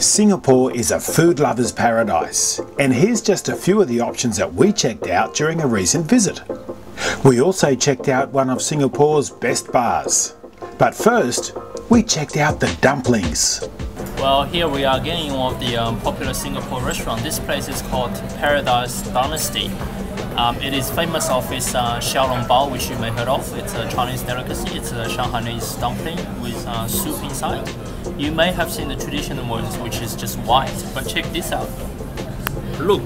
Singapore is a food lover's paradise, and here's just a few of the options that we checked out during a recent visit. We also checked out one of Singapore's best bars. But first, we checked out the dumplings. Well, here we are again in one of the um, popular Singapore restaurant. This place is called Paradise Dynasty. Um, it is famous of its uh, xiao long bao, which you may have heard of. It's a Chinese delicacy. It's a Shanghainese dumpling with uh, soup inside. You may have seen the traditional ones, which is just white. But check this out. Look,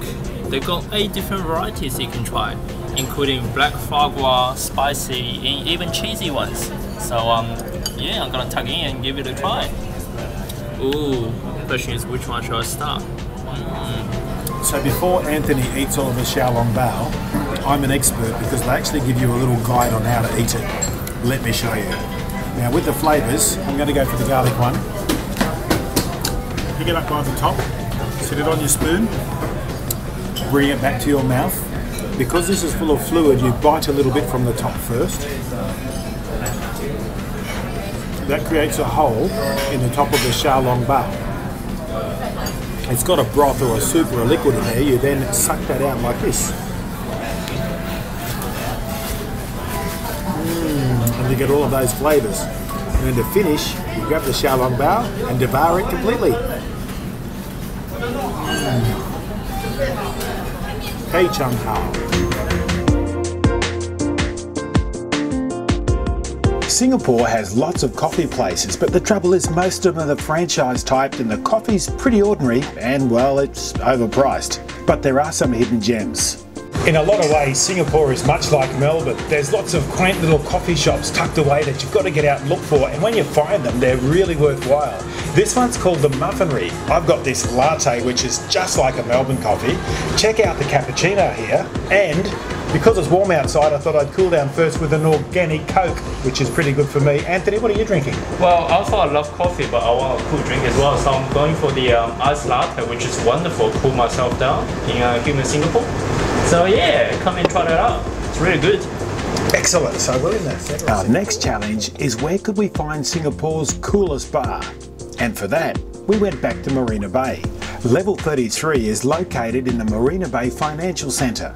they got eight different varieties you can try, including black gras, spicy, and even cheesy ones. So um, yeah, I'm gonna tuck in and give it a try. Ooh, question is which one should I start? So before Anthony eats all of the Xiao Long Bao, I'm an expert because they actually give you a little guide on how to eat it. Let me show you. Now with the flavours, I'm going to go for the garlic one. Pick it up by the top, sit it on your spoon, bring it back to your mouth. Because this is full of fluid, you bite a little bit from the top first. That creates a hole in the top of the Xiao Long Bao it's got a broth or a soup or a liquid in there, you then suck that out like this. Mm, and you get all of those flavours. And then to finish, you grab the Xiao Long Bao and devour it completely. Mm. Pei Chung Hao. Singapore has lots of coffee places, but the trouble is most of them are the franchise type and the coffee's pretty ordinary and, well, it's overpriced. But there are some hidden gems. In a lot of ways, Singapore is much like Melbourne. There's lots of quaint little coffee shops tucked away that you've got to get out and look for, and when you find them, they're really worthwhile. This one's called the Muffinry. I've got this latte, which is just like a Melbourne coffee. Check out the cappuccino here, and because it's warm outside, I thought I'd cool down first with an organic Coke, which is pretty good for me. Anthony, what are you drinking? Well, also I love coffee, but I want a cool drink as well. So I'm going for the um, iced latte, which is wonderful. To cool myself down in uh, here in Singapore. So yeah, come and try that out. It's really good. Excellent. So we're in there. Our next challenge is where could we find Singapore's coolest bar? And for that, we went back to Marina Bay. Level 33 is located in the Marina Bay Financial Centre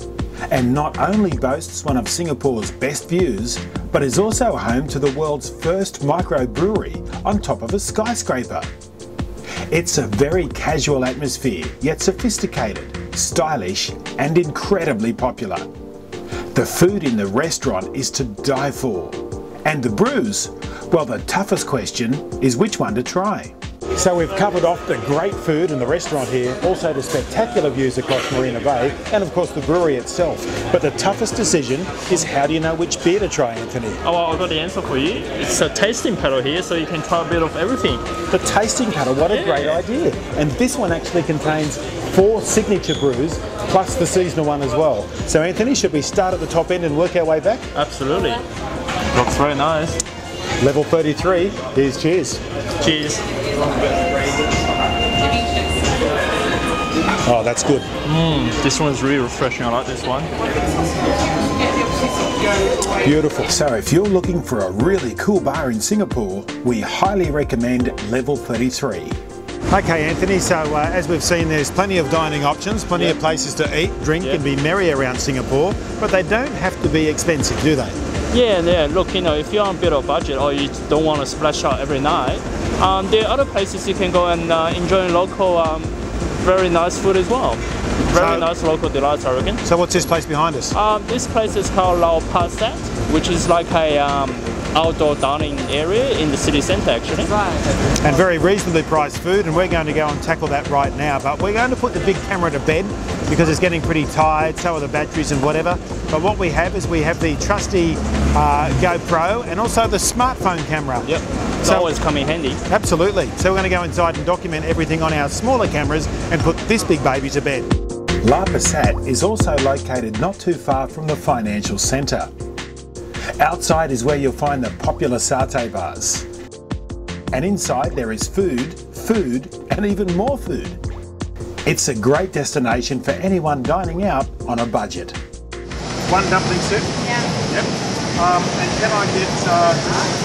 and not only boasts one of Singapore's best views, but is also home to the world's first microbrewery on top of a skyscraper. It's a very casual atmosphere, yet sophisticated, stylish and incredibly popular. The food in the restaurant is to die for. And the brews? Well, the toughest question is which one to try. So we've covered off the great food in the restaurant here, also the spectacular views across Marina Bay, and of course the brewery itself. But the toughest decision is how do you know which beer to try, Anthony? Oh, well, I've got the answer for you. It's a tasting paddle here, so you can try a bit of everything. The tasting paddle, what a yeah. great idea. And this one actually contains four signature brews, plus the seasonal one as well. So Anthony, should we start at the top end and work our way back? Absolutely. Looks very nice. Level 33, here's cheers. Cheers. Oh, that's good. Mm, this one's really refreshing. I like this one. Beautiful. So if you're looking for a really cool bar in Singapore, we highly recommend Level 33. Okay, Anthony, so uh, as we've seen, there's plenty of dining options, plenty yep. of places to eat, drink, yep. and be merry around Singapore, but they don't have to be expensive, do they? Yeah, yeah. Look, you know, if you're on a bit of a budget or you don't want to splash out every night, um, there are other places you can go and uh, enjoy local, um, very nice food as well. Very so, nice local delights, I reckon. So what's this place behind us? Um, this place is called Lau Pa Sat which is like a um, outdoor dining area in the city centre actually. Right. And very reasonably priced food and we're going to go and tackle that right now but we're going to put the big camera to bed because it's getting pretty tired, so are the batteries and whatever. But what we have is we have the trusty uh, GoPro and also the smartphone camera. Yep, it's so, always come in handy. Absolutely. So we're going to go inside and document everything on our smaller cameras and put this big baby to bed. Lau Pa Sat is also located not too far from the financial centre. Outside is where you'll find the popular satay bars. And inside there is food, food, and even more food. It's a great destination for anyone dining out on a budget. One dumpling soup? Yeah. Yep. Um, and can I get uh,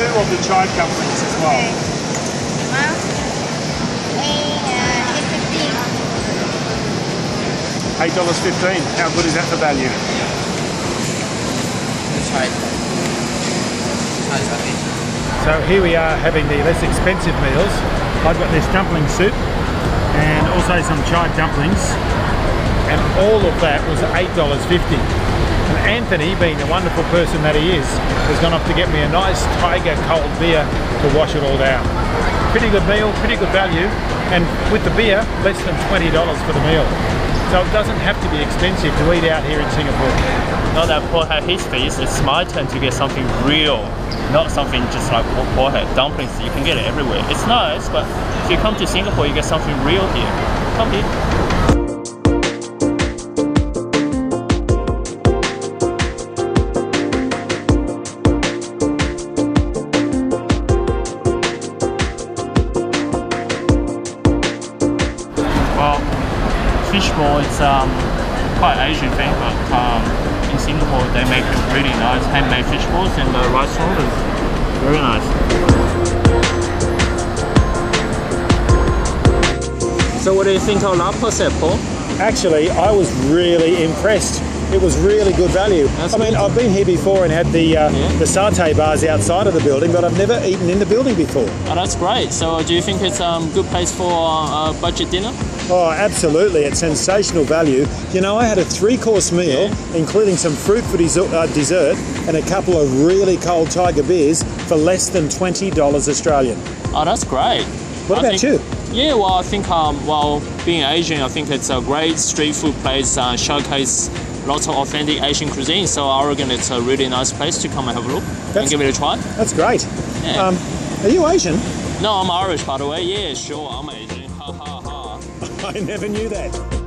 two of the chive dumplings as well. Okay. $8.15. How good is that for value? So here we are having the less expensive meals. I've got this dumpling soup and also some chive dumplings and all of that was $8.50. Anthony, being the wonderful person that he is, has gone off to get me a nice Tiger cold beer to wash it all down. Pretty good meal, pretty good value, and with the beer, less than $20 for the meal. So it doesn't have to be expensive to eat out here in Singapore. Now that Paul had his face, it's my turn to get something real, not something just like Paul had. Dumplings, you can get it everywhere. It's nice, but if you come to Singapore, you get something real here. Come here. Fishball is um, quite Asian thing, but um, in Singapore they make really nice handmade fishballs and the rice noodles. Very nice. So what do you think of Lau Pa Sat, Paul? Actually, I was really impressed. It was really good value. That's I mean. I've been here before and had the uh, Yeah. the satay bars outside of the building, but I've never eaten in the building before. Oh, that's great. So do you think it's a um, good place for uh, a budget dinner? Oh, absolutely! It's sensational value. You know, I had a three-course meal, including some fruit for dessert, uh, dessert and a couple of really cold tiger beers for less than twenty dollars Australian. Oh, that's great. What I about think- you? Yeah, well, I think, um, well, being Asian, I think it's a great street food place, uh, showcase lots of authentic Asian cuisine. So I reckon it's a really nice place to come and have a look and give it a try. That's great. Yeah. Um, are you Asian? No, I'm Irish, by the way. Yeah, sure, I'm Asian. Ha ha ha. I never knew that.